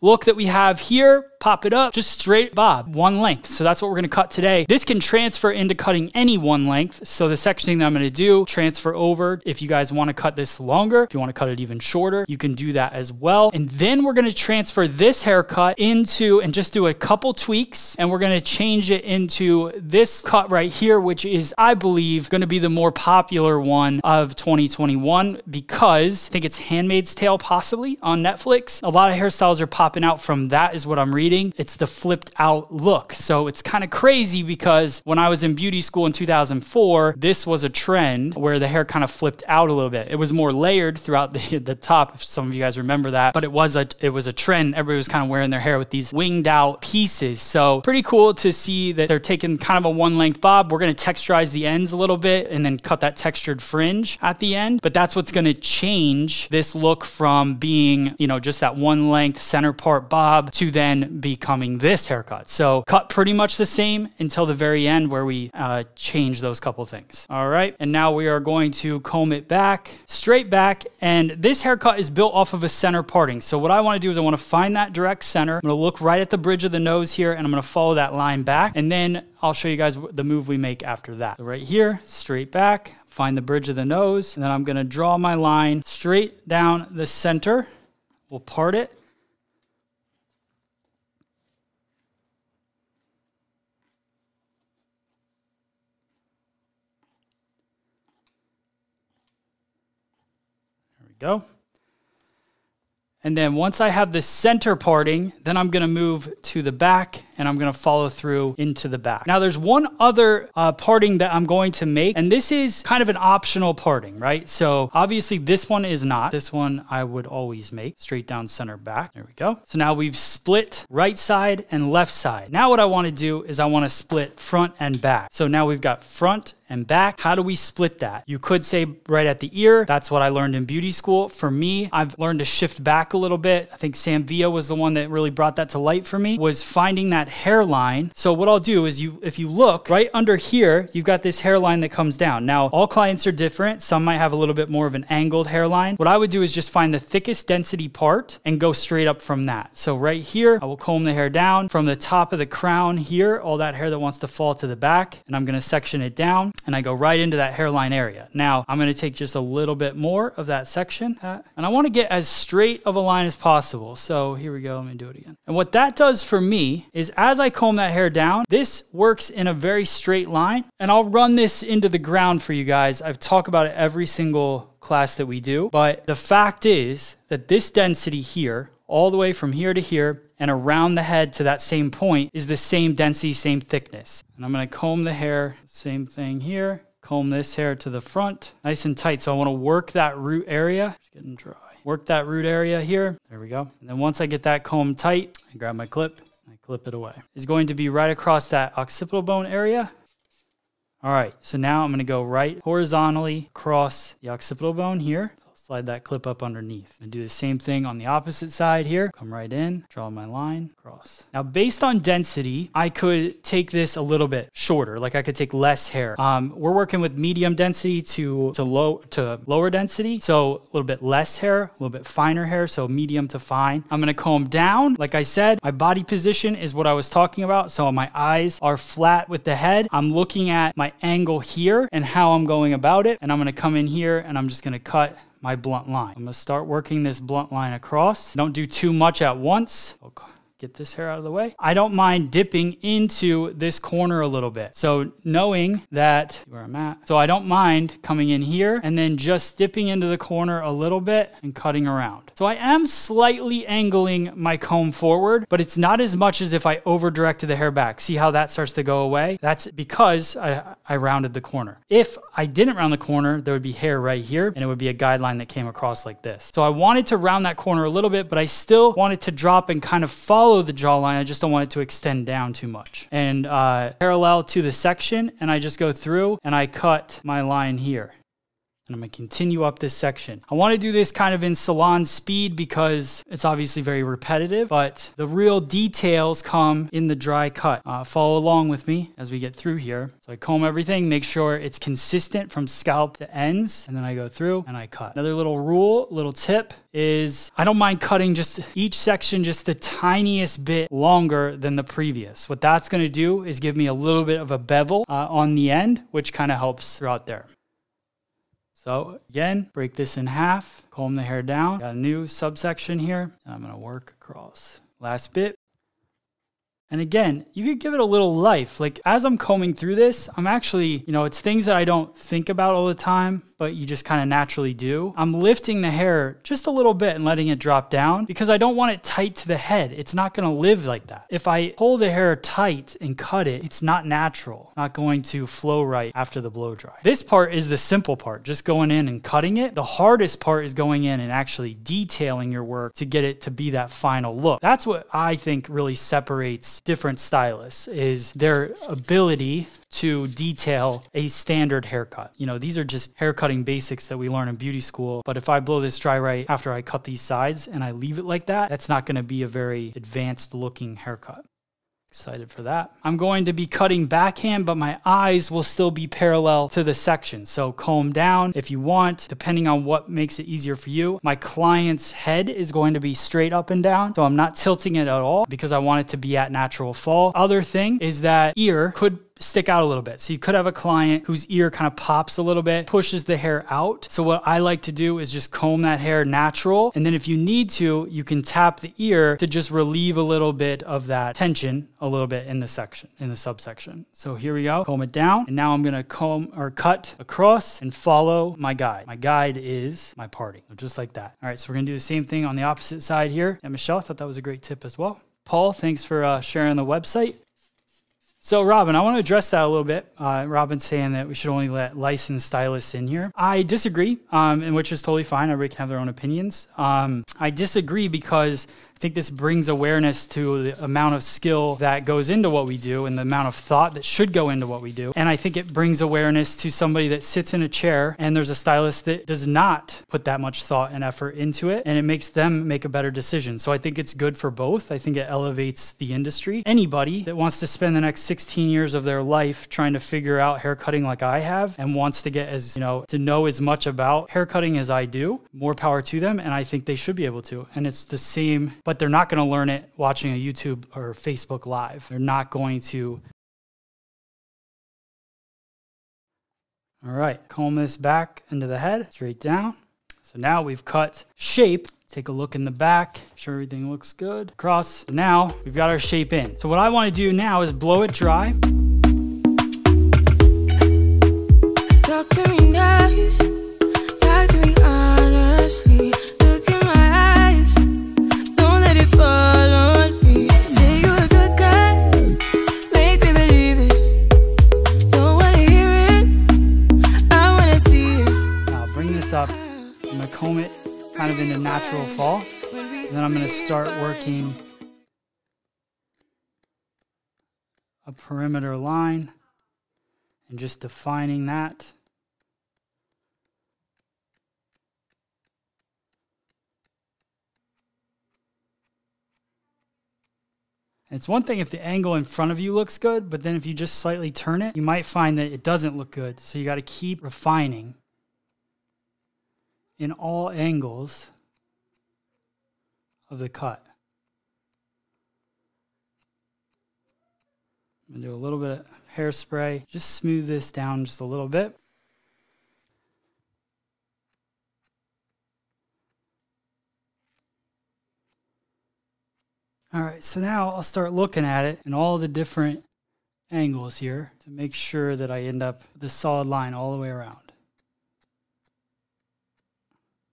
look that we have here, pop it up, just straight bob, one length. So that's what we're gonna cut today. This can transfer into cutting any one length. So the sectioning that I'm gonna do, transfer over. If you guys wanna cut this longer, if you wanna cut it even shorter, you can do that as well. And then we're gonna transfer this haircut into, and just do a couple tweaks, and we're gonna change it into this cut right here, which is, I believe, gonna be the more popular one of 2021 because I think it's Handmaid's Tale possibly on Netflix. A lot of hairstyles are popping out from that is what I'm reading. It's the flipped out look. So it's kind of crazy because when I was in beauty school in 2004, this was a trend where the hair kind of flipped out a little bit. It was more layered throughout the, the top, if some of you guys remember that, but it was a it was a trend. Everybody was kind of wearing their hair with these winged out pieces. So pretty cool to see that they're taking kind of a one length bob. We're going to texturize the ends a little bit and then cut that textured fringe at the end. But that's what's going to change this look from being, you know, just that one length center part bob to then becoming this haircut. So cut pretty much the same until the very end where we uh, change those couple things. All right. And now we are going to comb it back, straight back. And this haircut is built off of a center parting. So what I want to do is I want to find that direct center. I'm going to look right at the bridge of the nose here and I'm going to follow that line back. And then I'll show you guys the move we make after that. So right here, straight back, find the bridge of the nose, and then I'm gonna draw my line straight down the center. We'll part it. Go. And then once I have the center parting, then I'm gonna move to the back and I'm gonna follow through into the back. Now there's one other uh, parting that I'm going to make, and this is kind of an optional parting, right? So obviously this one is not. This one I would always make, straight down center back. There we go. So now we've split right side and left side. Now what I wanna do is I wanna split front and back. So now we've got front and back. How do we split that? You could say right at the ear. That's what I learned in beauty school. For me, I've learned to shift back a little bit. I think Sam Villa was the one that really brought that to light for me, was finding that hairline. So what I'll do is you, if you look right under here, you've got this hairline that comes down. Now, all clients are different. Some might have a little bit more of an angled hairline. What I would do is just find the thickest density part and go straight up from that. So right here, I will comb the hair down from the top of the crown here, all that hair that wants to fall to the back, and I'm gonna section it down and I go right into that hairline area. Now I'm gonna take just a little bit more of that section uh, and I wanna get as straight of a line as possible. So here we go, let me do it again. And what that does for me is as I comb that hair down, this works in a very straight line and I'll run this into the ground for you guys. I've talked about it every single class that we do, but the fact is that this density here all the way from here to here and around the head to that same point is the same density, same thickness. And I'm gonna comb the hair, same thing here, comb this hair to the front, nice and tight. So I wanna work that root area, it's getting dry. Work that root area here, there we go. And then once I get that comb tight, I grab my clip, I clip it away. It's going to be right across that occipital bone area. All right, so now I'm gonna go right horizontally across the occipital bone here slide that clip up underneath. And do the same thing on the opposite side here. Come right in, draw my line, cross. Now, based on density, I could take this a little bit shorter, like I could take less hair. Um, we're working with medium density to, to, low, to lower density, so a little bit less hair, a little bit finer hair, so medium to fine. I'm gonna comb down. Like I said, my body position is what I was talking about, so my eyes are flat with the head. I'm looking at my angle here and how I'm going about it, and I'm gonna come in here and I'm just gonna cut my blunt line. I'm gonna start working this blunt line across. Don't do too much at once. Okay get this hair out of the way. I don't mind dipping into this corner a little bit. So knowing that where I'm at, so I don't mind coming in here and then just dipping into the corner a little bit and cutting around. So I am slightly angling my comb forward, but it's not as much as if I over directed the hair back. See how that starts to go away? That's because I, I rounded the corner. If I didn't round the corner, there would be hair right here and it would be a guideline that came across like this. So I wanted to round that corner a little bit, but I still wanted to drop and kind of follow follow the jawline. I just don't want it to extend down too much. And uh, parallel to the section, and I just go through and I cut my line here. And I'm gonna continue up this section. I wanna do this kind of in salon speed because it's obviously very repetitive, but the real details come in the dry cut. Uh, follow along with me as we get through here. So I comb everything, make sure it's consistent from scalp to ends, and then I go through and I cut. Another little rule, little tip is I don't mind cutting just each section just the tiniest bit longer than the previous. What that's gonna do is give me a little bit of a bevel uh, on the end, which kind of helps throughout there. So again, break this in half, comb the hair down. Got a new subsection here, and I'm gonna work across. Last bit, and again, you could give it a little life. Like as I'm combing through this, I'm actually, you know, it's things that I don't think about all the time, but you just kind of naturally do. I'm lifting the hair just a little bit and letting it drop down because I don't want it tight to the head. It's not going to live like that. If I hold the hair tight and cut it, it's not natural, not going to flow right after the blow dry. This part is the simple part, just going in and cutting it. The hardest part is going in and actually detailing your work to get it to be that final look. That's what I think really separates different stylists is their ability to detail a standard haircut. You know, these are just haircutting basics that we learn in beauty school. But if I blow this dry right after I cut these sides and I leave it like that, that's not going to be a very advanced looking haircut. Excited for that. I'm going to be cutting backhand, but my eyes will still be parallel to the section. So comb down if you want, depending on what makes it easier for you. My client's head is going to be straight up and down. So I'm not tilting it at all because I want it to be at natural fall. Other thing is that ear could stick out a little bit. So you could have a client whose ear kind of pops a little bit, pushes the hair out. So what I like to do is just comb that hair natural. And then if you need to, you can tap the ear to just relieve a little bit of that tension a little bit in the section, in the subsection. So here we go, comb it down. And now I'm gonna comb or cut across and follow my guide. My guide is my parting, just like that. All right, so we're gonna do the same thing on the opposite side here. And Michelle, I thought that was a great tip as well. Paul, thanks for uh, sharing the website. So, Robin, I want to address that a little bit. Uh, Robin's saying that we should only let licensed stylists in here. I disagree, um, and which is totally fine. Everybody can have their own opinions. Um, I disagree because I think this brings awareness to the amount of skill that goes into what we do and the amount of thought that should go into what we do. And I think it brings awareness to somebody that sits in a chair and there's a stylist that does not put that much thought and effort into it and it makes them make a better decision. So I think it's good for both. I think it elevates the industry. Anybody that wants to spend the next 16 years of their life trying to figure out haircutting like I have and wants to get as, you know, to know as much about haircutting as I do, more power to them. And I think they should be able to. And it's the same but they're not going to learn it watching a YouTube or Facebook Live. They're not going to. All right, comb this back into the head, straight down. So now we've cut shape. Take a look in the back, sure everything looks good. Cross. Now we've got our shape in. So what I want to do now is blow it dry. Start working a perimeter line and just defining that. It's one thing if the angle in front of you looks good, but then if you just slightly turn it, you might find that it doesn't look good. So you got to keep refining in all angles of the cut. I'm gonna do a little bit of hairspray, just smooth this down just a little bit. All right, so now I'll start looking at it in all the different angles here to make sure that I end up with a solid line all the way around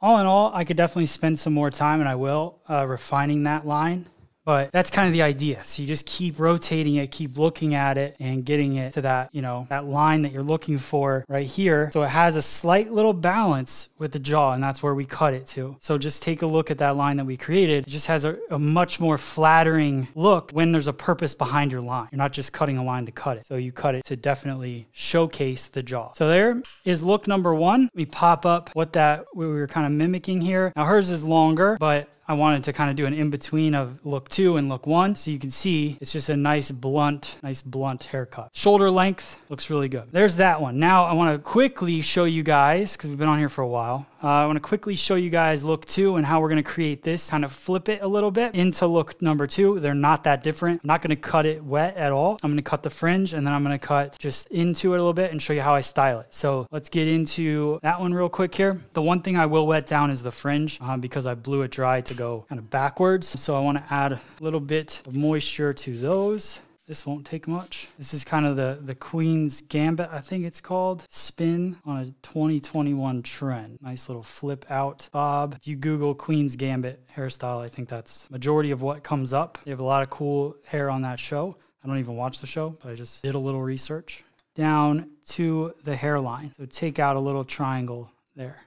all in all, I could definitely spend some more time, and I will, uh, refining that line. But that's kind of the idea. So you just keep rotating it, keep looking at it and getting it to that, you know, that line that you're looking for right here. So it has a slight little balance with the jaw and that's where we cut it to. So just take a look at that line that we created. It just has a, a much more flattering look when there's a purpose behind your line. You're not just cutting a line to cut it. So you cut it to definitely showcase the jaw. So there is look number one. We pop up what that we were kind of mimicking here. Now hers is longer, but I wanted to kind of do an in-between of look two and look one. So you can see it's just a nice blunt, nice blunt haircut. Shoulder length looks really good. There's that one. Now I want to quickly show you guys, because we've been on here for a while, uh, I want to quickly show you guys look two and how we're going to create this, kind of flip it a little bit into look number two. They're not that different. I'm not going to cut it wet at all. I'm going to cut the fringe and then I'm going to cut just into it a little bit and show you how I style it. So let's get into that one real quick here. The one thing I will wet down is the fringe uh, because I blew it dry to go kind of backwards. So I want to add a little bit of moisture to those. This won't take much. This is kind of the, the Queen's Gambit, I think it's called. Spin on a 2021 trend. Nice little flip out bob. If you Google Queen's Gambit hairstyle, I think that's majority of what comes up. They have a lot of cool hair on that show. I don't even watch the show, but I just did a little research. Down to the hairline. So take out a little triangle there.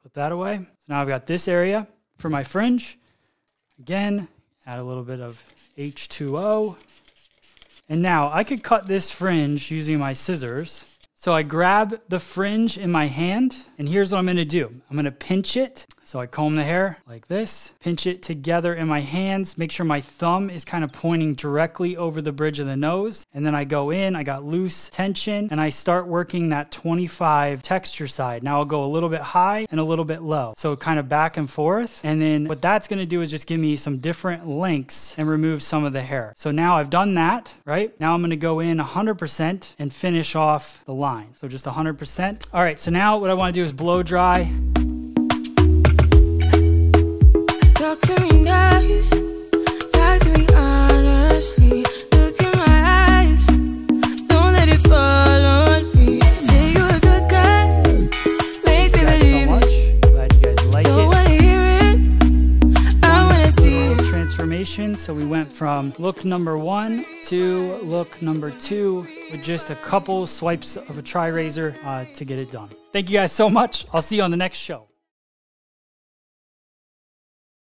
Clip that away. So now I've got this area for my fringe. Again, add a little bit of H2O. And now I could cut this fringe using my scissors. So I grab the fringe in my hand, and here's what I'm gonna do. I'm gonna pinch it so I comb the hair like this, pinch it together in my hands, make sure my thumb is kind of pointing directly over the bridge of the nose. And then I go in, I got loose tension, and I start working that 25 texture side. Now I'll go a little bit high and a little bit low. So kind of back and forth. And then what that's gonna do is just give me some different lengths and remove some of the hair. So now I've done that, right? Now I'm gonna go in 100% and finish off the line. So just 100%. All right, so now what I wanna do is blow dry. Talk to me nice. Talk to me honestly. Look in my eyes. Don't let it fall on me. Say you're a good guy. Make me believe it. Glad you guys like Don't it. wanna hear it. I wanna see it. Transformation. So we went from look number one to look number two with just a couple swipes of a TriRazor uh, to get it done. Thank you guys so much. I'll see you on the next show.